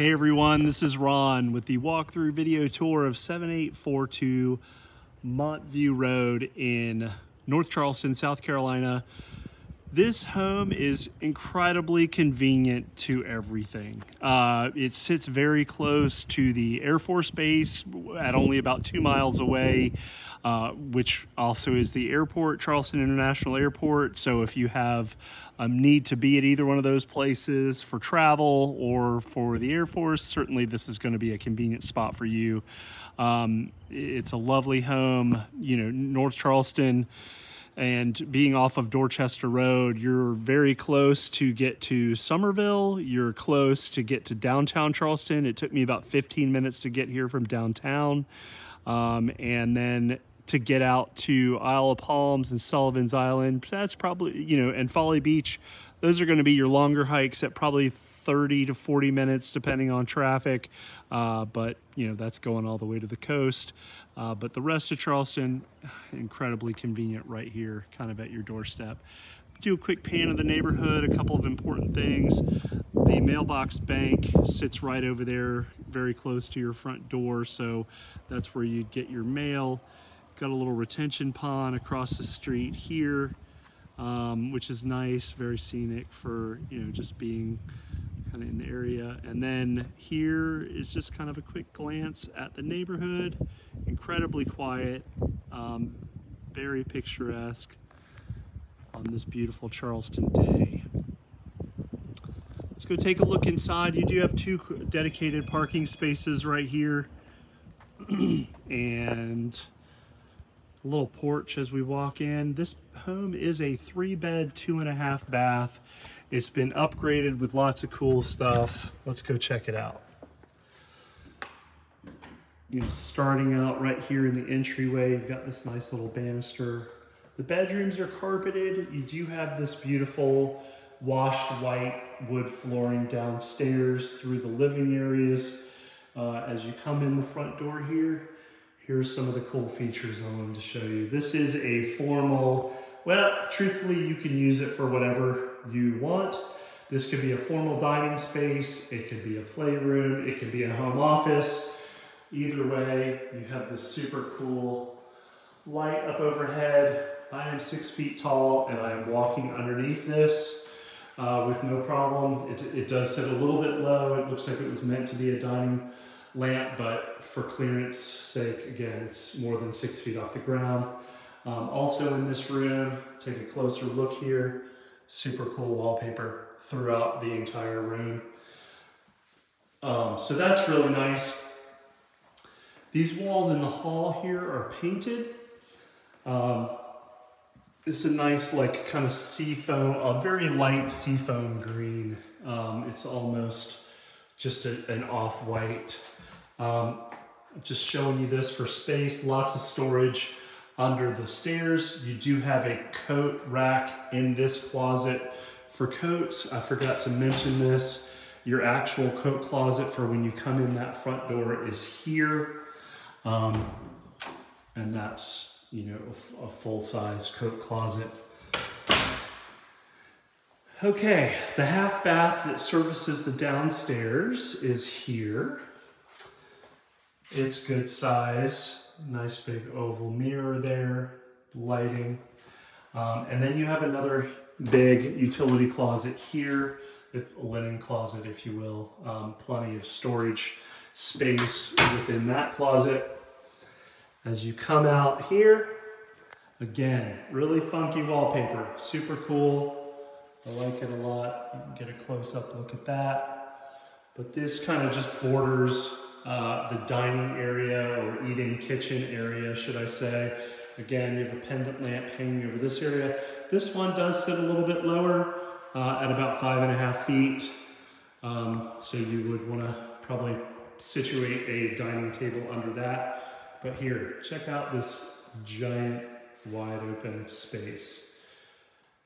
Hey everyone, this is Ron with the walkthrough video tour of 7842 Montview Road in North Charleston, South Carolina. This home is incredibly convenient to everything. Uh, it sits very close to the Air Force Base at only about two miles away, uh, which also is the airport, Charleston International Airport. So if you have a need to be at either one of those places for travel or for the Air Force, certainly this is going to be a convenient spot for you. Um, it's a lovely home, you know, North Charleston and being off of Dorchester Road, you're very close to get to Summerville. You're close to get to downtown Charleston. It took me about 15 minutes to get here from downtown. Um, and then to get out to Isle of Palms and Sullivan's Island, that's probably, you know, and Folly Beach, those are going to be your longer hikes at probably 30 to 40 minutes depending on traffic. Uh, but, you know, that's going all the way to the coast. Uh, but the rest of Charleston, incredibly convenient right here, kind of at your doorstep. Do a quick pan of the neighborhood, a couple of important things. The mailbox bank sits right over there, very close to your front door, so that's where you'd get your mail. Got a little retention pond across the street here, um, which is nice, very scenic for, you know, just being kind of in the area. And then here is just kind of a quick glance at the neighborhood. Incredibly quiet, um, very picturesque on this beautiful Charleston day. Let's go take a look inside. You do have two dedicated parking spaces right here. and a little porch as we walk in. This home is a three bed, two and a half bath. It's been upgraded with lots of cool stuff. Let's go check it out. You know, starting out right here in the entryway, you've got this nice little banister. The bedrooms are carpeted. You do have this beautiful washed white wood flooring downstairs through the living areas. Uh, as you come in the front door here, here's some of the cool features I wanted to show you. This is a formal, well, truthfully, you can use it for whatever you want. This could be a formal dining space, it could be a playroom, it could be a home office. Either way, you have this super cool light up overhead. I am six feet tall and I am walking underneath this uh, with no problem. It, it does sit a little bit low. It looks like it was meant to be a dining lamp, but for clearance sake, again, it's more than six feet off the ground. Um, also in this room, take a closer look here super cool wallpaper throughout the entire room. Um, so that's really nice. These walls in the hall here are painted. Um, it's a nice like kind of seafoam, a very light seafoam green. Um, it's almost just a, an off-white. Um, just showing you this for space, lots of storage under the stairs. You do have a coat rack in this closet for coats. I forgot to mention this. Your actual coat closet for when you come in that front door is here. Um, and that's, you know, a, a full-size coat closet. Okay, the half bath that services the downstairs is here. It's good size nice big oval mirror there, lighting. Um, and then you have another big utility closet here with a linen closet, if you will. Um, plenty of storage space within that closet. As you come out here, again, really funky wallpaper, super cool. I like it a lot. You can get a close-up look at that. But this kind of just borders uh, the dining area or eating kitchen area, should I say. Again, you have a pendant lamp hanging over this area. This one does sit a little bit lower uh, at about five and a half feet. Um, so you would want to probably situate a dining table under that. But here, check out this giant wide open space.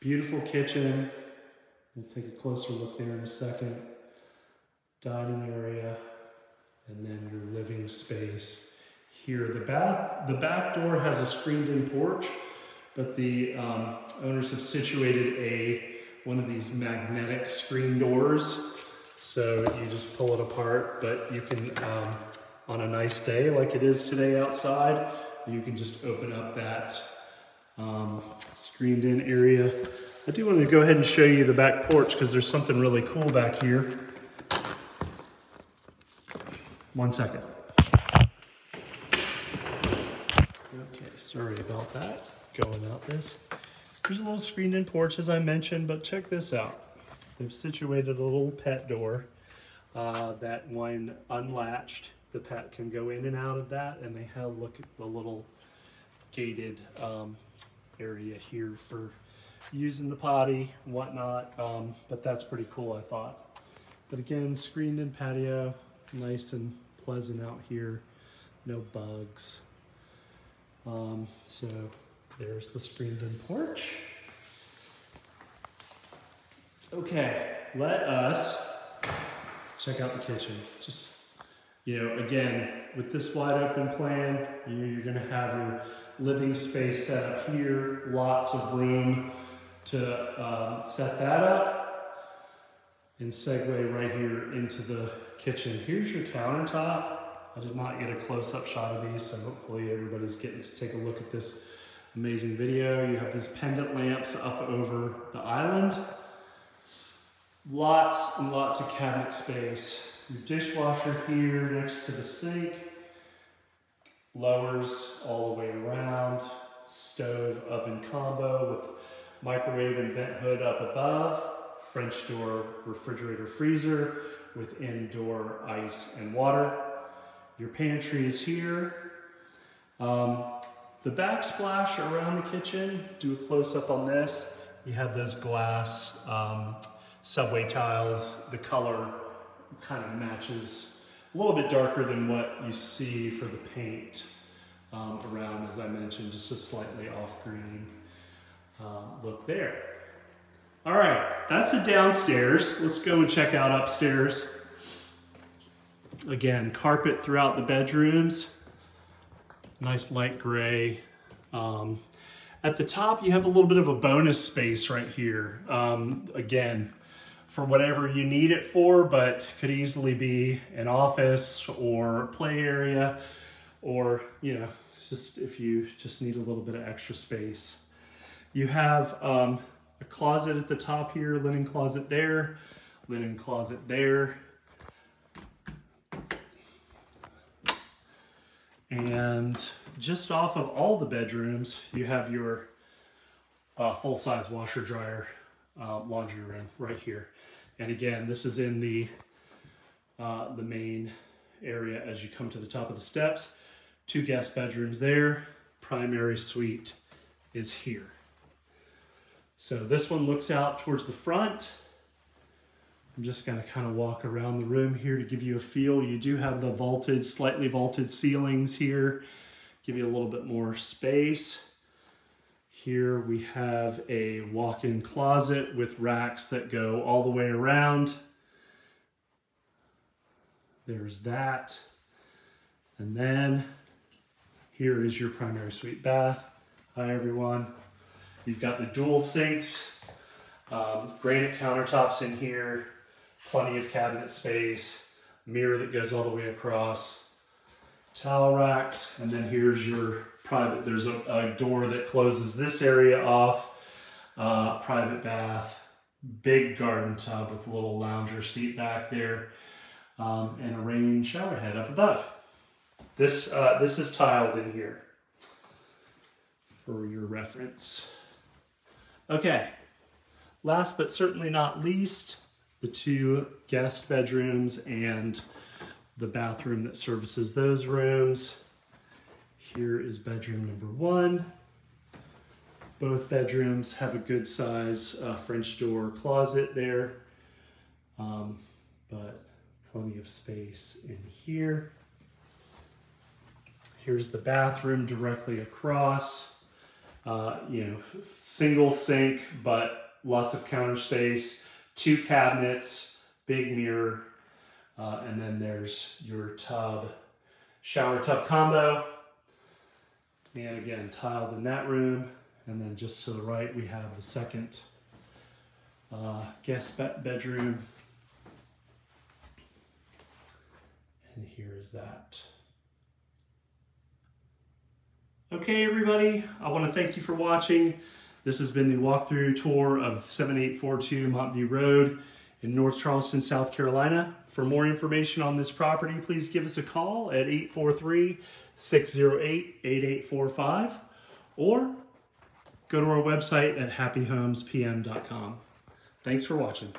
Beautiful kitchen. We'll take a closer look there in a second. Dining area and then your living space here. The back, the back door has a screened-in porch, but the um, owners have situated a one of these magnetic screen doors So you just pull it apart, but you can, um, on a nice day like it is today outside, you can just open up that um, screened in area. I do want to go ahead and show you the back porch because there's something really cool back here. One second. Okay, sorry about that, going out this. There's a little screened in porch as I mentioned, but check this out. They've situated a little pet door uh, that when unlatched, the pet can go in and out of that and they have, look at the little gated um, area here for using the potty whatnot. Um, but that's pretty cool, I thought. But again, screened in patio, nice and pleasant out here. No bugs. Um, so there's the screened in porch. Okay, let us check out the kitchen. Just, you know, again, with this wide open plan, you're gonna have your living space set up here, lots of room to um, set that up and segue right here into the kitchen. Here's your countertop. I did not get a close-up shot of these, so hopefully everybody's getting to take a look at this amazing video. You have these pendant lamps up over the island. Lots and lots of cabinet space. Your dishwasher here next to the sink. Lowers all the way around. Stove oven combo with microwave and vent hood up above. French door refrigerator freezer with indoor ice and water. Your pantry is here. Um, the backsplash around the kitchen, do a close up on this. You have those glass um, subway tiles. The color kind of matches a little bit darker than what you see for the paint um, around, as I mentioned, just a slightly off green uh, look there. All right, that's the downstairs. Let's go and check out upstairs. Again, carpet throughout the bedrooms. Nice light gray. Um, at the top, you have a little bit of a bonus space right here. Um, again, for whatever you need it for, but could easily be an office or play area, or, you know, just if you just need a little bit of extra space. You have um, a closet at the top here, linen closet there, linen closet there, And just off of all the bedrooms, you have your uh, full-size washer dryer uh, laundry room right here. And again, this is in the, uh, the main area as you come to the top of the steps. Two guest bedrooms there. Primary suite is here. So this one looks out towards the front. I'm just gonna kind of walk around the room here to give you a feel. You do have the vaulted, slightly vaulted ceilings here, give you a little bit more space. Here we have a walk-in closet with racks that go all the way around. There's that. And then here is your primary suite bath. Hi everyone. You've got the dual sinks, um, granite countertops in here, plenty of cabinet space, mirror that goes all the way across, towel racks, and then here's your private, there's a, a door that closes this area off, uh, private bath, big garden tub with a little lounger seat back there, um, and a rain shower head up above. This, uh, this is tiled in here for your reference. Okay, last but certainly not least, the two guest bedrooms and the bathroom that services those rooms. Here is bedroom number one. Both bedrooms have a good size uh, French door closet there, um, but plenty of space in here. Here's the bathroom directly across. Uh, you know, single sink, but lots of counter space two cabinets, big mirror, uh, and then there's your tub, shower tub combo. And again, tiled in that room. And then just to the right, we have the second uh, guest bedroom. And here is that. Okay, everybody, I want to thank you for watching. This has been the walkthrough tour of 7842 Montview Road in North Charleston, South Carolina. For more information on this property, please give us a call at 843-608-8845 or go to our website at happyhomespm.com. Thanks for watching.